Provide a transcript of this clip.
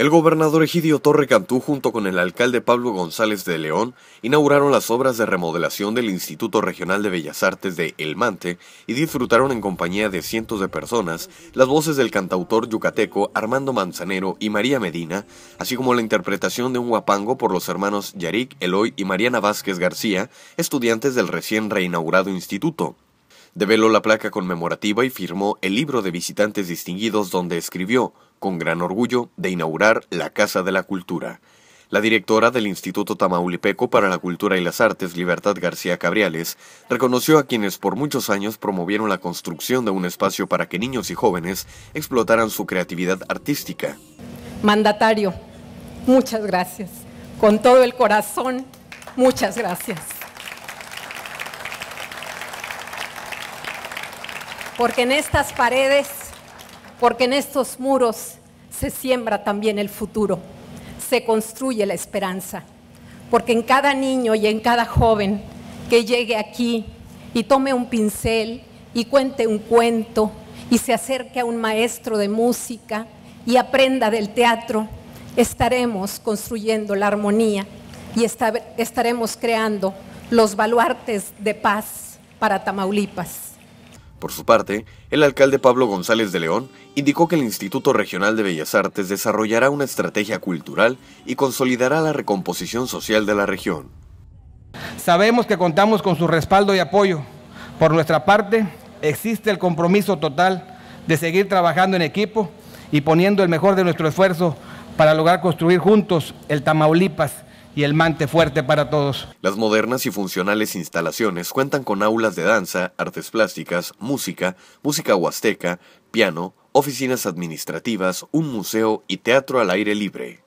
El gobernador Egidio Torre Cantú junto con el alcalde Pablo González de León inauguraron las obras de remodelación del Instituto Regional de Bellas Artes de El Mante y disfrutaron en compañía de cientos de personas las voces del cantautor yucateco Armando Manzanero y María Medina, así como la interpretación de un guapango por los hermanos Yarik, Eloy y Mariana Vázquez García, estudiantes del recién reinaugurado instituto. Develó la placa conmemorativa y firmó el libro de visitantes distinguidos donde escribió, con gran orgullo, de inaugurar la Casa de la Cultura. La directora del Instituto Tamaulipeco para la Cultura y las Artes, Libertad García Cabriales, reconoció a quienes por muchos años promovieron la construcción de un espacio para que niños y jóvenes explotaran su creatividad artística. Mandatario, muchas gracias. Con todo el corazón, muchas gracias. Porque en estas paredes, porque en estos muros se siembra también el futuro, se construye la esperanza, porque en cada niño y en cada joven que llegue aquí y tome un pincel y cuente un cuento y se acerque a un maestro de música y aprenda del teatro, estaremos construyendo la armonía y estaremos creando los baluartes de paz para Tamaulipas. Por su parte, el alcalde Pablo González de León indicó que el Instituto Regional de Bellas Artes desarrollará una estrategia cultural y consolidará la recomposición social de la región. Sabemos que contamos con su respaldo y apoyo. Por nuestra parte, existe el compromiso total de seguir trabajando en equipo y poniendo el mejor de nuestro esfuerzo para lograr construir juntos el Tamaulipas y el mante fuerte para todos. Las modernas y funcionales instalaciones cuentan con aulas de danza, artes plásticas, música, música huasteca, piano, oficinas administrativas, un museo y teatro al aire libre.